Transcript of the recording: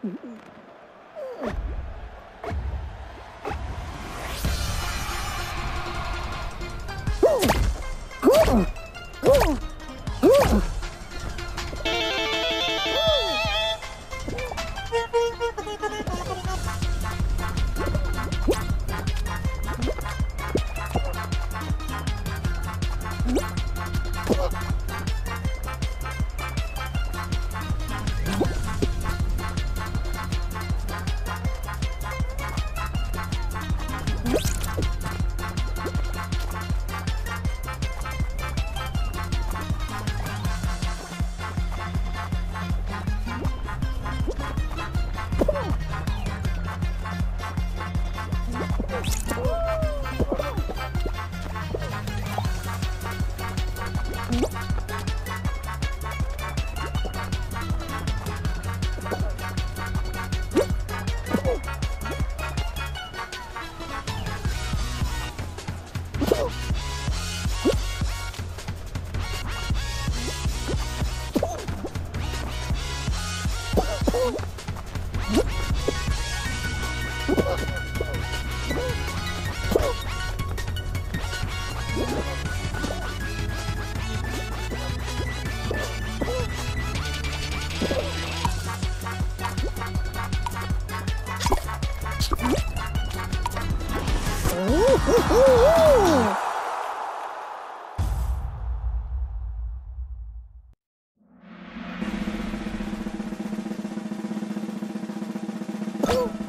Cool! Ooh.